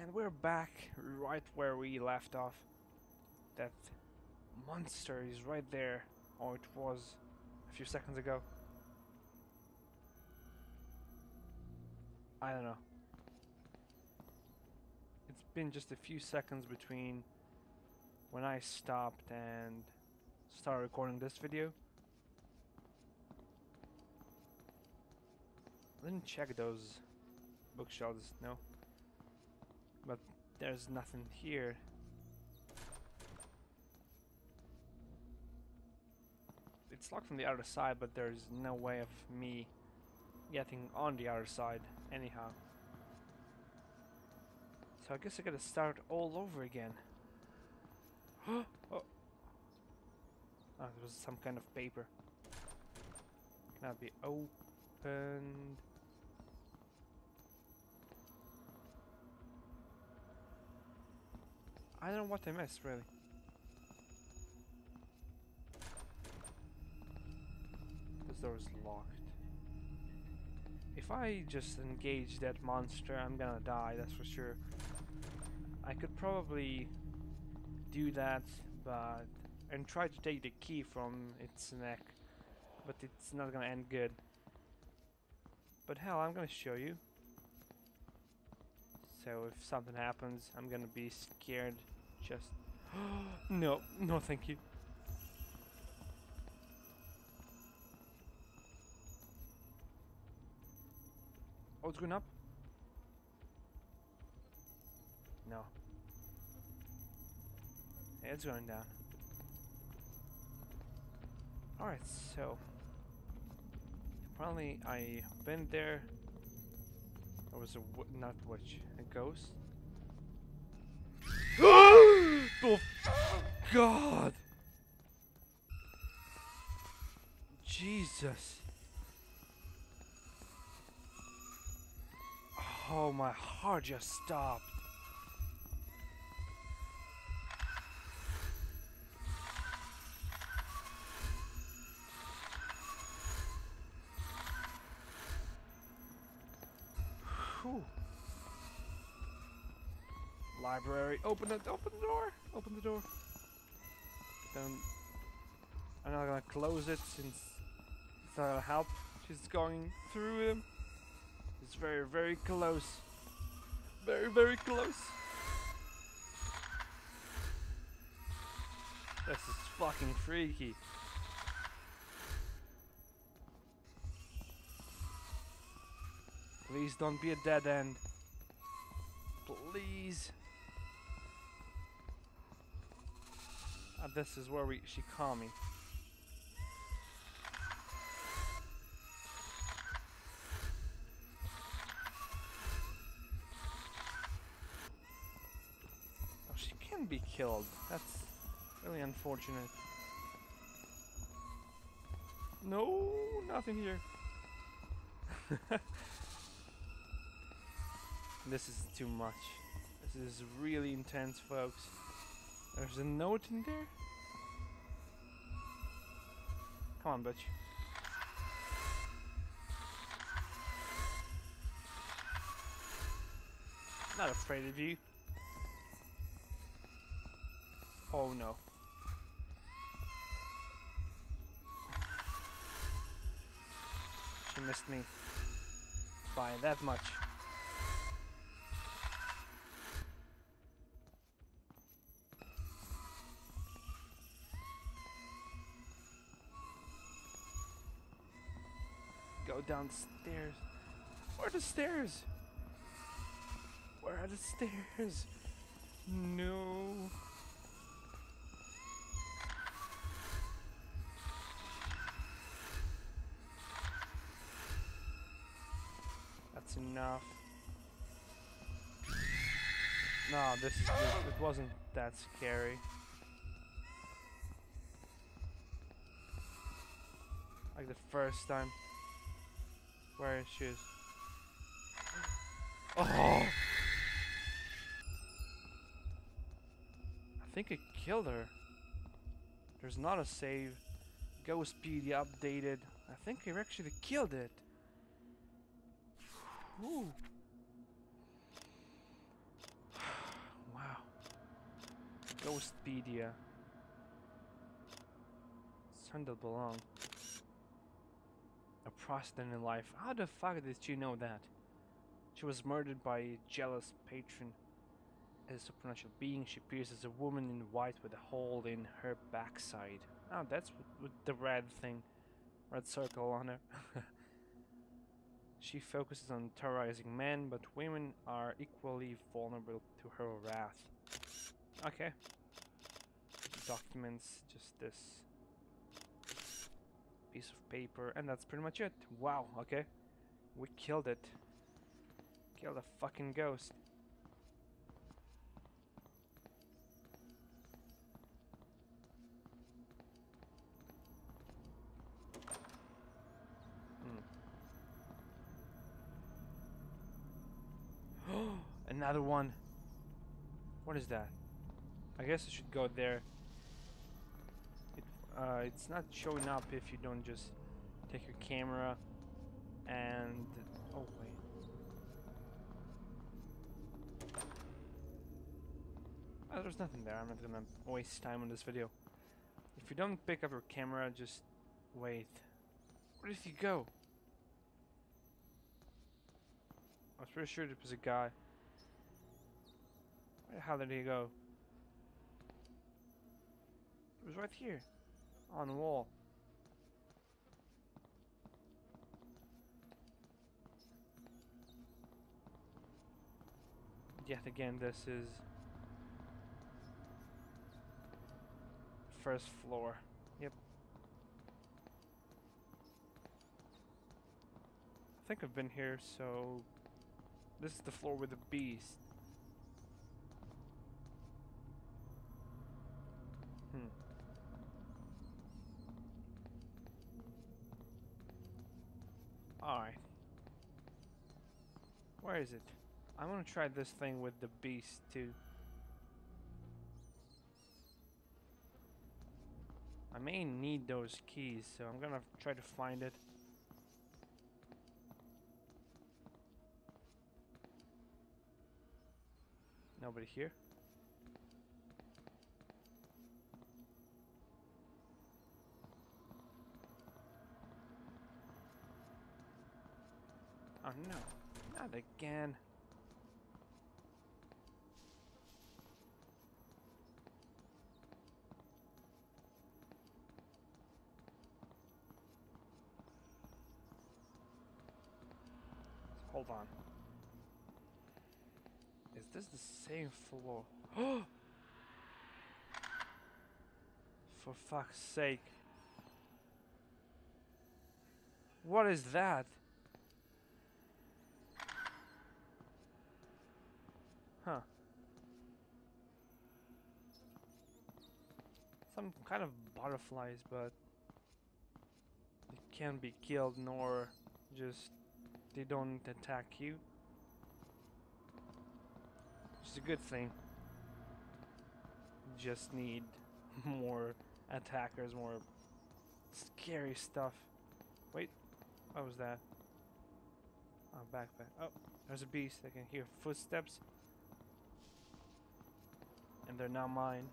And we're back right where we left off. That monster is right there. Or it was a few seconds ago. I don't know. It's been just a few seconds between when I stopped and started recording this video. I didn't check those bookshelves, no. There's nothing here. It's locked from the other side, but there's no way of me getting on the other side anyhow. So I guess I gotta start all over again. oh. oh, ah, there was some kind of paper. Cannot be opened. I don't know what I missed, really. This door is locked. If I just engage that monster, I'm gonna die, that's for sure. I could probably do that, but... and try to take the key from its neck, but it's not gonna end good. But hell, I'm gonna show you. So if something happens, I'm gonna be scared. Just no, no, thank you. Oh, it's going up. No. It's going down. Alright, so apparently I been there there was a w not witch, a ghost. oh God! Jesus! Oh, my heart just stopped. Open it. Open the door. Open the door. I'm not gonna close it since it's not gonna help. She's going through them. It's very, very close. Very, very close. This is fucking freaky. Please don't be a dead end. Please. And this is where we me. Oh, she can be killed. That's really unfortunate. No, nothing here. This is too much. This is really intense, folks. There's a note in there? Come on, bitch. Not afraid of you. Oh no. She missed me by that much. Downstairs. Where are the stairs? Where are the stairs? No. That's enough. No, this is. It wasn't that scary. Like the first time. Where is she? Oh! I think it killed her. There's not a save. Ghostpedia updated. I think I actually killed it. Whew. Ghostpedia. Sundel Bolong. Prostitute in life. How the fuck did you know that? She was murdered by a jealous patron. As a supernatural being, she appears as a woman in white with a hole in her backside. Oh, that's with the red thing. Red circle on her. she focuses on terrorizing men, but women are equally vulnerable to her wrath. Okay. Documents, just this piece of paper, and that's pretty much it. Wow, okay. We killed it. Killed a fucking ghost. Hmm. Another one. What is that? I guess I should go there. Uh, it's not showing up if you don't just take your camera and... Oh, wait. Oh, there's nothing there. I'm not gonna waste time on this video. If you don't pick up your camera, just wait. Where did he go? I was pretty sure there was a guy. Where the hell did he go? It was right here. On the wall. Yet again, this is first floor. Yep. I think I've been here, so this is the floor with the beast. Hmm. Alright. Where is it? I want to try this thing with the beast too. I may need those keys, so I'm gonna try to find it. Nobody here? No, not again. Hold on. Is this the same floor? For fuck's sake. What is that? Huh. Some kind of butterflies, but they can't be killed nor just they don't attack you. Which is a good thing. Just need more attackers, more scary stuff. Wait, what was that? Oh, backpack. Oh, there's a beast. I can hear footsteps. And they're not mine.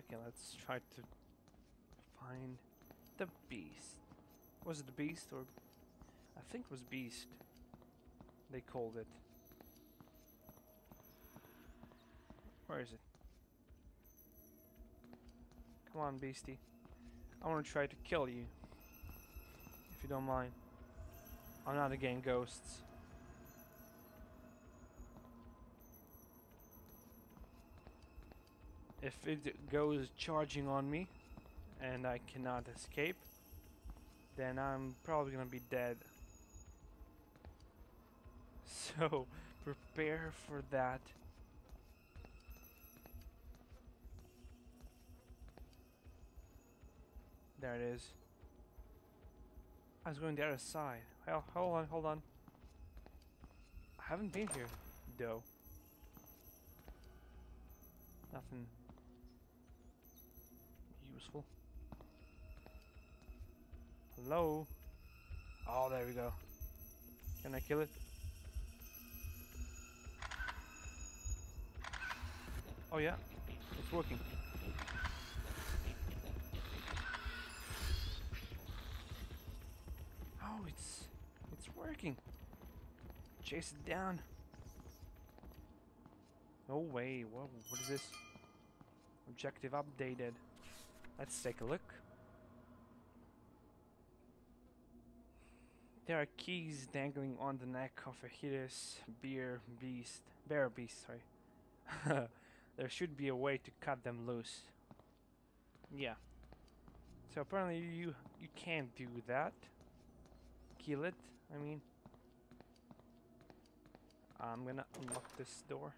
Okay, let's try to find the beast. Was it the beast or I think it was beast. They called it. Where is it? Come on, beastie. I want to try to kill you. If you don't mind. I'm not again ghosts. If it goes charging on me and I cannot escape, then I'm probably gonna be dead. So prepare for that. There it is. I was going the other side. Hell, hold on, hold on. I haven't been here, though. Nothing useful. Hello? Oh, there we go. Can I kill it? Oh yeah, it's working. Oh, it's it's working. Chase it down. No way. What what is this? Objective updated. Let's take a look. There are keys dangling on the neck of a hideous bear beast. Bear beast, sorry. there should be a way to cut them loose. Yeah. So apparently you you can't do that. Kill it, I mean. I'm gonna unlock this door.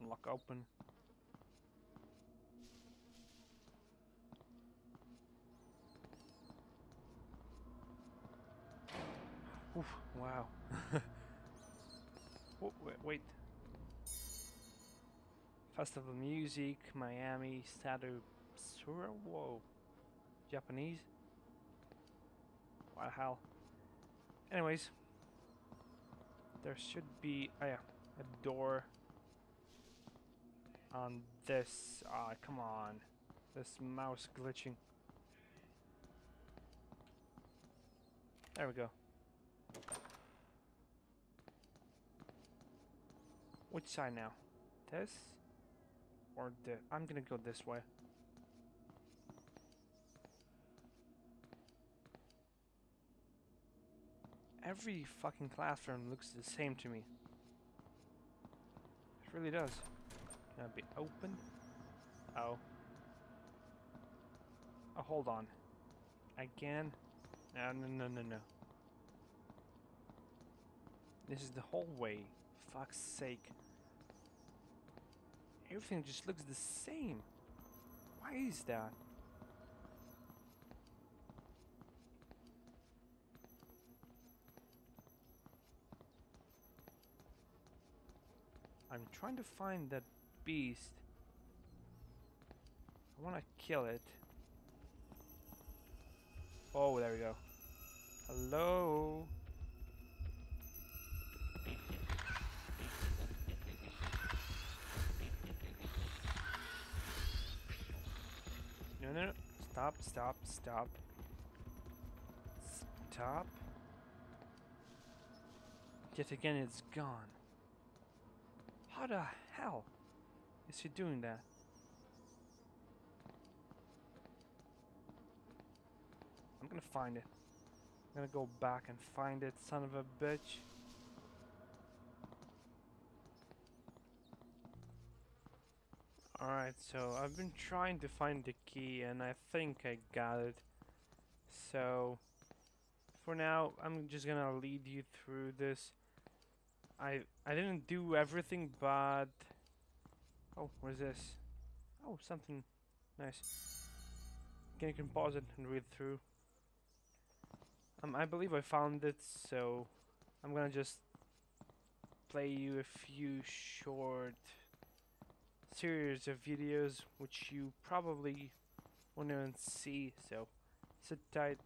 Unlock open. Oof, wow. oh, wait, wait. Festival music, Miami, Sadu Sura? Whoa. Japanese? What the hell? Anyways. There should be, oh yeah, a door on this. Ah, oh, come on. This mouse glitching. There we go. Which side now? This? Or the... I'm gonna go this way. Every fucking classroom looks the same to me. It really does. Can it be open? Oh. Oh, hold on. Again? No, no, no, no, no. This is the hallway. Fuck's sake. Everything just looks the same. Why is that? I'm trying to find that beast. I want to kill it. Oh, there we go. Hello? No, no. Stop, stop, stop. Stop. Yet again, it's gone. How the hell is he doing that? I'm gonna find it. I'm gonna go back and find it, son of a bitch. Alright, so I've been trying to find the key and I think I got it. So, for now, I'm just gonna lead you through this. I I didn't do everything, but... Oh, what is this? Oh, something nice. Can you can pause it and read through? Um, I believe I found it, so I'm gonna just play you a few short series of videos which you probably won't even see, so sit tight.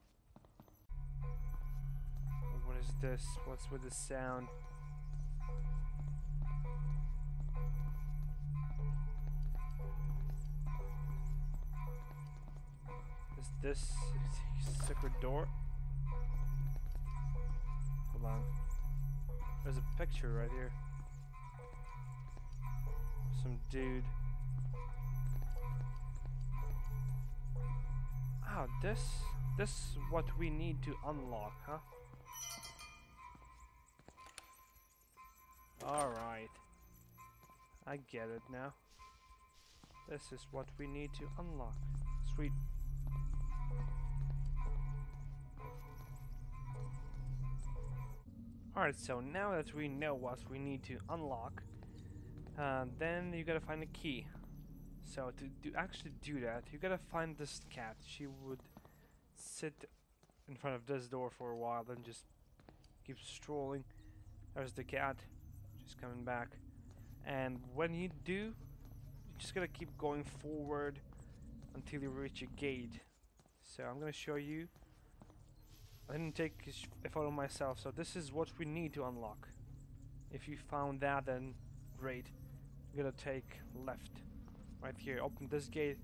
What is this? What's with the sound? Is this a secret door? Hold on. There's a picture right here some dude. Ah, this this is what we need to unlock, huh? Alright. I get it now. This is what we need to unlock. Sweet. Alright, so now that we know what we need to unlock, uh, then you gotta find a key. So to do actually do that, you gotta find this cat. She would sit in front of this door for a while, then just keep strolling. There's the cat, just coming back. And when you do, you just gotta keep going forward until you reach a gate. So I'm gonna show you. I didn't take a photo myself, so this is what we need to unlock. If you found that, then great. Gonna take left, right here. Open this gate,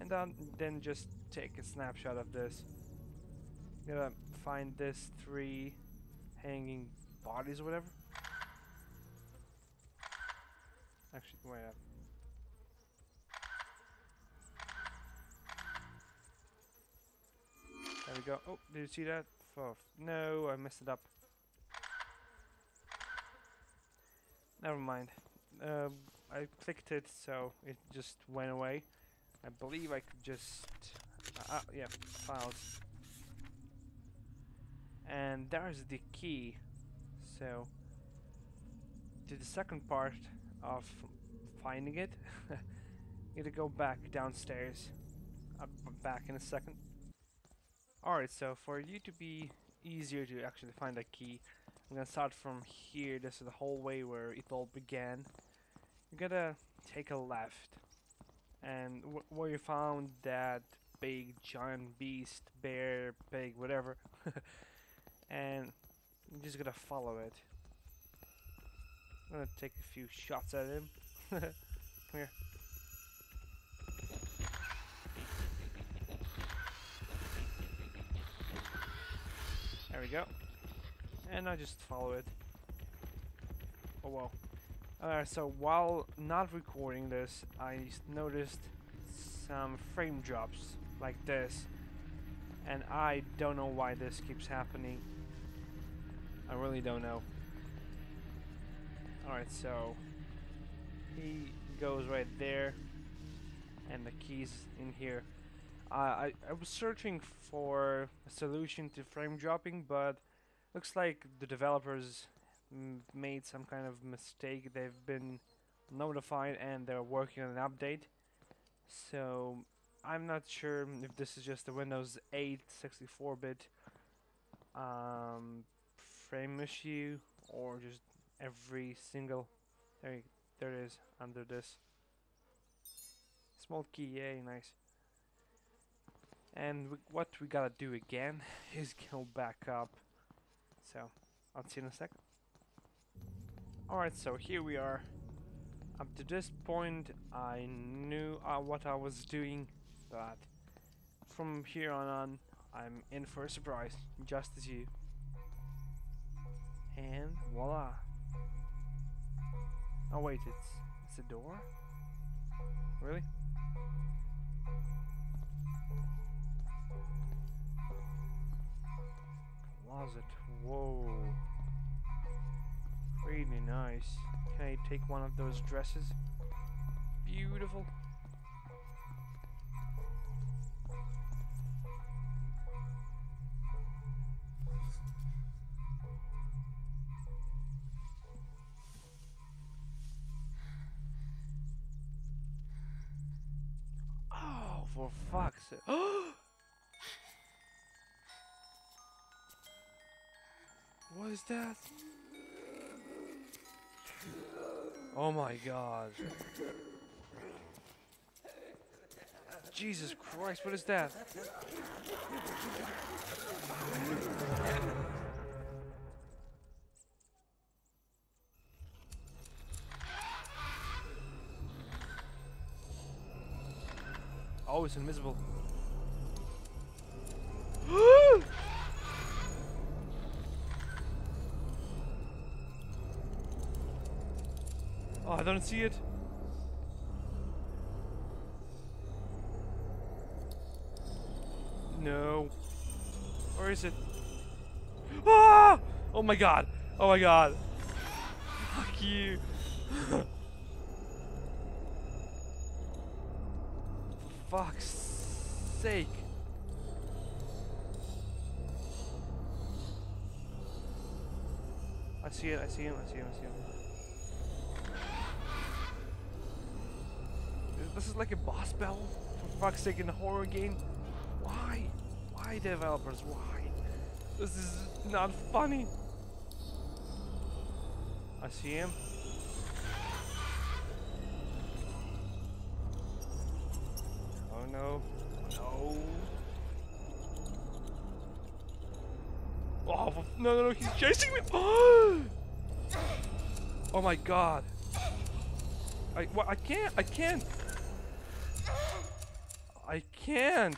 and then then just take a snapshot of this. You're gonna find this three hanging bodies or whatever. Actually, wait up. There we go. Oh, did you see that? Oh, no, I messed it up. Never mind. Um, I clicked it, so it just went away. I believe I could just... Uh, uh, yeah, files. And there's the key. So, to the second part of finding it, gotta go back downstairs. I'll be back in a second. Alright, so for you to be easier to actually find the key, I'm gonna start from here. This is the hallway where it all began. You gotta take a left, and wh where you found that big giant beast, bear, pig, whatever, and you just gotta follow it. I'm gonna take a few shots at him. Come here. There we go. And I just follow it. Oh well. Uh, so while not recording this, I noticed some frame drops like this. And I don't know why this keeps happening. I really don't know. Alright, so he goes right there and the keys in here. Uh, I, I was searching for a solution to frame dropping, but looks like the developers made some kind of mistake. They've been notified and they're working on an update. So I'm not sure if this is just a Windows 8 64-bit um, frame issue or just every single there there it is under this small key. Yay, nice. And what we gotta do again is go back up. So, I'll see you in a second. Alright, so here we are. Up to this point, I knew uh, what I was doing, but from here on on, I'm in for a surprise, just as you. And voila. Oh wait, it's it's a door? Really? Closet. Whoa. Really nice. Can I take one of those dresses? Beautiful. Oh, for fuck's sake. what is that? Oh my god. Jesus Christ, what is that? Oh, it's invisible. Don't see it. No. Where is it? Ah! Oh my god. Oh my god. Fuck you. Fuck's sake. I see it, I see him, I see him, I see him. This is like a boss battle? For fuck's sake, in a horror game? Why? Why developers? Why? This is not funny. I see him. Oh no. Oh, no. Oh, no, no, no, he's chasing me! Oh my god. I, what, I can't, I can't. Can't.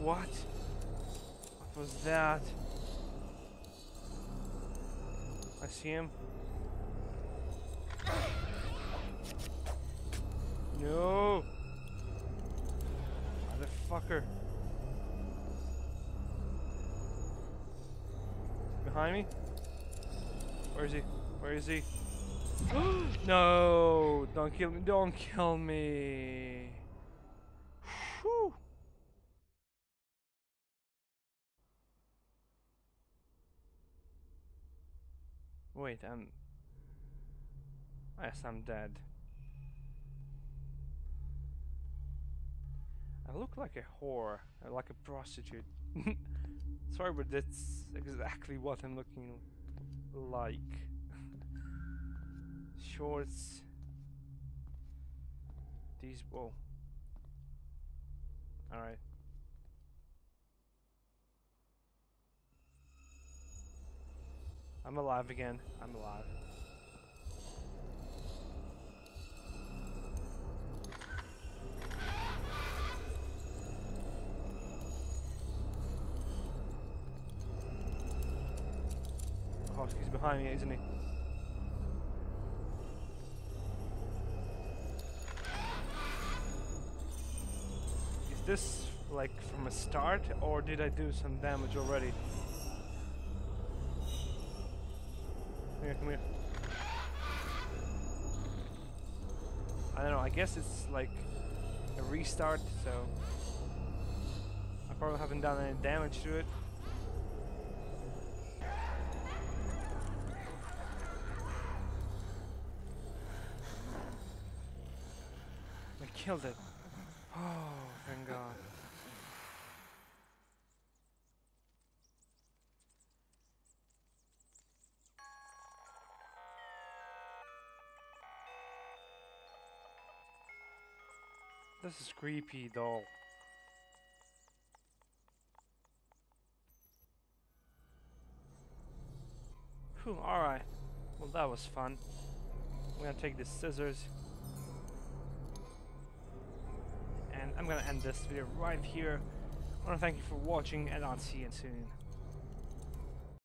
What? What was that? I see him. No! Motherfucker. Behind me? Where is he? Where is he? no! Don't kill me! Don't kill me! Whew. Wait, I'm... Yes, I'm dead. I look like a whore, uh, like a prostitute. Sorry, but that's exactly what I'm looking like. Shorts. These, whoa. Alright. I'm alive again. I'm alive. Oh, he's behind me, isn't he? From a start or did I do some damage already? Come here, come here. I don't know, I guess it's like a restart, so I probably haven't done any damage to it. I killed it. Oh, thank God. This is creepy, though. alright. Well, that was fun. I'm gonna take the scissors. And I'm gonna end this video right here. I wanna thank you for watching and I'll see you soon.